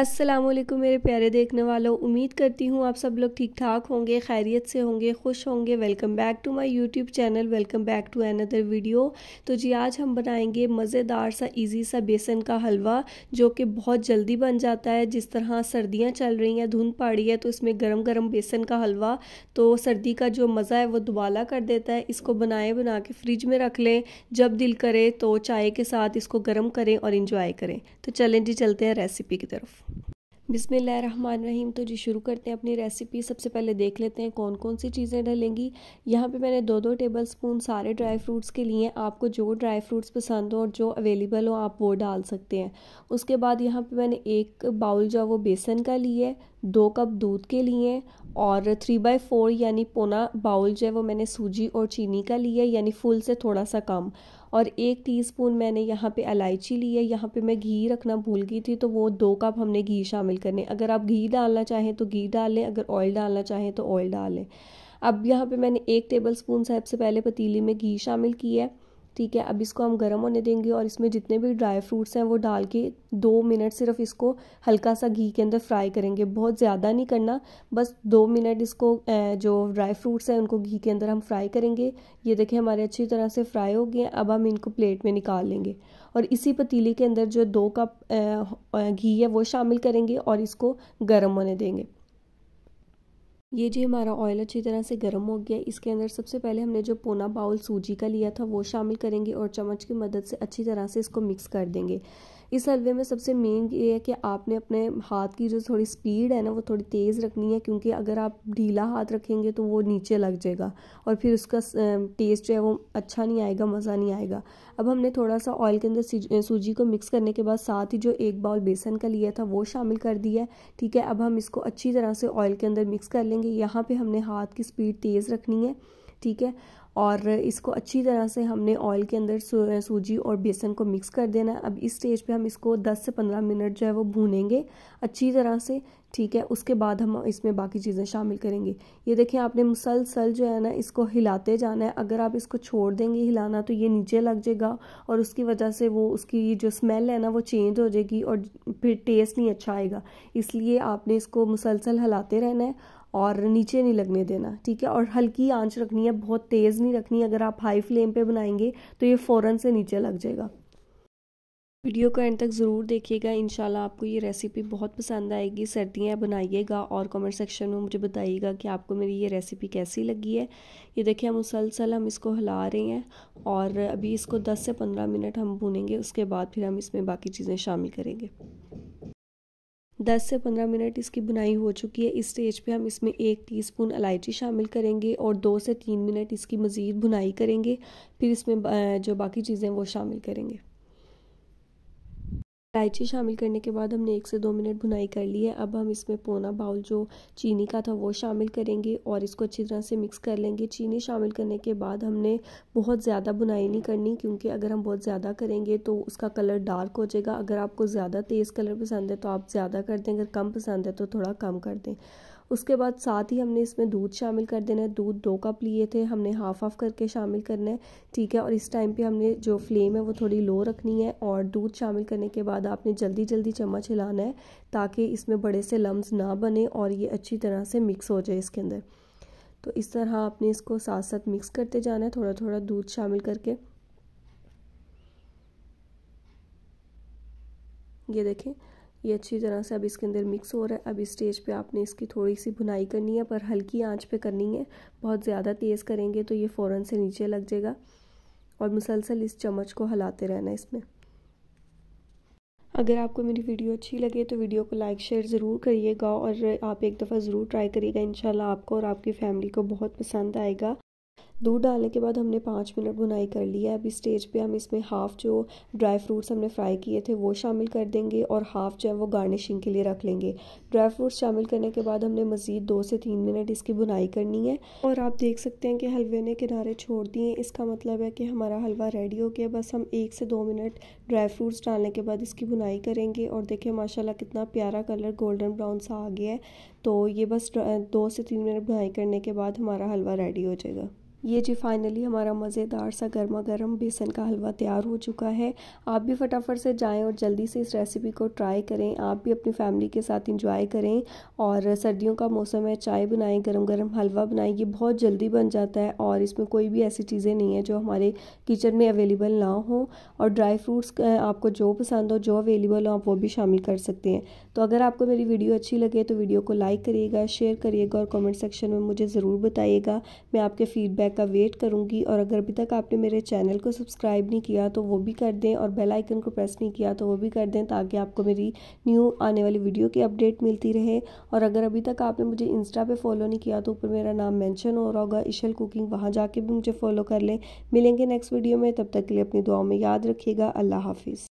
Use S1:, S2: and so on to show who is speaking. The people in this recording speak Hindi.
S1: अस्सलाम वालेकुम मेरे प्यारे देखने वालों। उम्मीद करती हूँ आप सब लोग ठीक ठाक होंगे, खैरियत से होंगे, खुश होंगे। Welcome back to my YouTube channel welcome back to another video तो जी, आज हम बनाएँगे मज़ेदार सा इजी सा बेसन का हलवा, जो कि बहुत जल्दी बन जाता है। जिस तरह सर्दियाँ चल रही हैं, धुंध पड़ी है तो इसमें गर्म गर्म बेसन का हलवा। तो सर्दी का जो मज़ा है, वो दुबाला कर देता है। इसको बनाए, बना के फ्रिज में रख लें। जब दिल करे तो चाय के साथ इसको गर्म करें और इंजॉय करें। तो चलें जी, चलते हैं रेसिपी की तरफ़। बिसमीम तो जी शुरू करते हैं अपनी रेसिपी सबसे पहले देख लेते हैं कौन कौन सी चीज़ें डलेंगी। यहाँ पे मैंने दो दो टेबल स्पून सारे ड्राई फ्रूट्स के लिए आपको जो ड्राई फ्रूट्स पसंद हो और जो अवेलेबल हो आप वो डाल सकते हैं। उसके बाद यहाँ पे मैंने एक बाउल जो वो बेसन का लिए दो कप दूध के लिए और थ्री बाई फोर यानी पोना बाउल जो है वो मैंने सूजी और चीनी का लिया, यानी फुल से थोड़ा सा कम। और एक टीस्पून मैंने यहाँ पे इलायची ली है, यहाँ पे मैं घी रखना भूल गई थी तो वो दो कप हमने घी शामिल करने। अगर आप घी डालना चाहें तो घी डाल लें, अगर ऑयल डालना चाहें तो ऑयल डाल अब यहाँ पे मैंने एक टेबल स्पून साहब से पहले पतीली में घी शामिल किया है। ठीक है, अब इसको हम गर्म होने देंगे और इसमें जितने भी ड्राई फ्रूट्स हैं वो डाल के दो मिनट सिर्फ़ इसको हल्का सा घी के अंदर फ्राई करेंगे। बहुत ज़्यादा नहीं करना, बस दो मिनट इसको जो ड्राई फ्रूट्स हैं उनको घी के अंदर हम फ्राई करेंगे। ये देखें, हमारे अच्छी तरह से फ्राई हो गए अब हम इनको प्लेट में निकाल लेंगे और इसी पतीले के अंदर जो दो कप घी है वो शामिल करेंगे और इसको गर्म होने देंगे। ये जी हमारा ऑयल अच्छी तरह से गर्म हो गया इसके अंदर सबसे पहले हमने जो पोना बाउल सूजी का लिया था, वो शामिल करेंगे और चम्मच की मदद से अच्छी तरह से इसको मिक्स कर देंगे। इस हलवे में सबसे मेन ये है कि आपने अपने हाथ की जो थोड़ी स्पीड है ना, वो थोड़ी तेज़ रखनी है, क्योंकि अगर आप ढीला हाथ रखेंगे तो वो नीचे लग जाएगा और फिर उसका टेस्ट जो है वो अच्छा नहीं आएगा, मज़ा नहीं आएगा। अब हमने थोड़ा सा ऑयल के अंदर सूजी को मिक्स करने के बाद साथ ही जो एक बाउल बेसन का लिया था, वो शामिल कर दिया है। ठीक है, अब हम इसको अच्छी तरह से ऑयल के अंदर मिक्स कर लेंगे। यहाँ पर हमने हाथ की स्पीड तेज़ रखनी है। ठीक है और इसको अच्छी तरह से हमने ऑयल के अंदर सूजी और बेसन को मिक्स कर देना है। अब इस स्टेज पे हम इसको 10 से 15 मिनट जो है वो भूनेंगे अच्छी तरह से, ठीक है? उसके बाद हम इसमें बाकी चीज़ें शामिल करेंगे। ये देखें आपने मुसलसल जो है ना, इसको हिलाते जाना है। अगर आप इसको छोड़ देंगे हिलाना तो ये नीचे लग जाएगा और उसकी वजह से वो, उसकी जो स्मेल है ना, वो चेंज हो जाएगी और फिर टेस्ट नहीं अच्छा आएगा। इसलिए आपने इसको मुसलसल हिलाते रहना है और नीचे नहीं लगने देना, ठीक है? और हल्की आँच रखनी है, बहुत तेज़ नहीं रखनी अगर आप हाई फ्लेम पे बनाएँगे तो ये फ़ौरन से नीचे लग जाएगा। वीडियो को एंड तक ज़रूर देखिएगा। इंशाल्लाह आपको ये रेसिपी बहुत पसंद आएगी। सर्दियाँ बनाइएगा और कमेंट सेक्शन में मुझे बताइएगा कि आपको मेरी ये रेसिपी कैसी लगी है। ये देखिए, हम मुसलसल हम इसको हिला रहे हैं और अभी इसको 10 से 15 मिनट हम भूनेंगे। उसके बाद फिर हम इसमें बाकी चीज़ें शामिल करेंगे। दस से पंद्रह मिनट इसकी बुनाई हो चुकी है। इस स्टेज पे हम इसमें एक टीस्पून इलायची शामिल करेंगे और दो से तीन मिनट इसकी मज़ीद बुनाई करेंगे। फिर इसमें जो बाकी चीज़ें वो शामिल करेंगे। इलायची शामिल करने के बाद हमने एक से दो मिनट भुनाई कर ली है। अब हम इसमें पोना बाउल, जो चीनी का था, वो शामिल करेंगे और इसको अच्छी तरह से मिक्स कर लेंगे। चीनी शामिल करने के बाद हमने बहुत ज़्यादा बुनाई नहीं करनी, क्योंकि अगर हम बहुत ज़्यादा करेंगे तो उसका कलर डार्क हो जाएगा। अगर आपको ज़्यादा तेज़ कलर पसंद है तो आप ज़्यादा कर दें, अगर कम पसंद है तो थोड़ा कम कर दें। उसके बाद साथ ही हमने इसमें दूध शामिल कर देना है। दूध दो कप लिए थे, हमने हाफ़ हाफ़ करके शामिल करना है, ठीक है? और इस टाइम पे हमने जो फ्लेम है, वो थोड़ी लो रखनी है और दूध शामिल करने के बाद आपने जल्दी जल्दी चम्मच हिलाना है ताकि इसमें बड़े से लम्स ना बने और ये अच्छी तरह से मिक्स हो जाए इसके अंदर। तो इस तरह आपने इसको साथ साथ मिक्स करते जाना है थोड़ा थोड़ा दूध शामिल करके। ये देखें ये अच्छी तरह से अब इसके अंदर मिक्स हो रहा है। अब इस स्टेज पे आपने इसकी थोड़ी सी भुनाई करनी है, पर हल्की आँच पे करनी है। बहुत ज़्यादा तेज़ करेंगे तो ये फ़ौरन से नीचे लग जाएगा। और मुसलसल इस चम्मच को हिलाते रहना इसमें। अगर आपको मेरी वीडियो अच्छी लगे तो वीडियो को लाइक शेयर ज़रूर करिएगा और आप एक दफ़ा ज़रूर ट्राई करिएगा। इंशाल्लाह आपको और आपकी फैमिली को बहुत पसंद आएगा। दूध डालने के बाद हमने पाँच मिनट बुनाई कर लिया अभी स्टेज पे हम इसमें हाफ़ जो ड्राई फ्रूट्स हमने फ्राई किए थे, वो शामिल कर देंगे और हाफ़ जो है वो गार्निशिंग के लिए रख लेंगे। ड्राई फ्रूट्स शामिल करने के बाद हमने मज़ीद दो से तीन मिनट इसकी बुनाई करनी है। और आप देख सकते हैं कि हलवे ने किनारे छोड़ दिए इसका मतलब है कि हमारा हलवा रेडी हो गया। बस हम एक से दो मिनट ड्राई फ्रूट्स डालने के बाद इसकी बुनाई करेंगे। और देखें माशाला कितना प्यारा कलर गोल्डन ब्राउन सा आ गया है। तो ये बस दो से तीन मिनट बुनाई करने के बाद हमारा हलवा रेडी हो जाएगा। ये जी फाइनली हमारा मज़ेदार सा गर्मा गर्म बेसन का हलवा तैयार हो चुका है। आप भी फटाफट से जाएँ और जल्दी से इस रेसिपी को ट्राई करें। आप भी अपनी फैमिली के साथ इंजॉय करें और सर्दियों का मौसम है, चाय बनाएँ गरम गरम हलवा बनाएँ, ये बहुत जल्दी बन जाता है और इसमें कोई भी ऐसी चीज़ें नहीं है जो हमारे किचन में अवेलेबल ना हो और ड्राई फ्रूट्स आपको जो पसंद हो, जो अवेलेबल हो, आप वो भी शामिल कर सकते हैं। तो अगर आपको मेरी वीडियो अच्छी लगे तो वीडियो को लाइक करिएगा, शेयर करिएगा और कॉमेंट सेक्शन में मुझे ज़रूर बताइएगा। मैं आपके फीडबैक का वेट करूँगी और अगर अभी तक आपने मेरे चैनल को सब्सक्राइब नहीं किया तो वो भी कर दें और बेल आइकन को प्रेस नहीं किया तो वो भी कर दें ताकि आपको मेरी न्यू आने वाली वीडियो की अपडेट मिलती रहे। और अगर अभी तक आपने मुझे इंस्टा पर फॉलो नहीं किया तो ऊपर मेरा नाम मैंशन हो रहा होगा, इशल कुकिंग, वहाँ जाके भी मुझे फॉलो कर लें। मिलेंगे नेक्स्ट वीडियो में, तब तक के लिए अपनी दुआओं में याद रखिएगा। अल्लाह हाफिज़।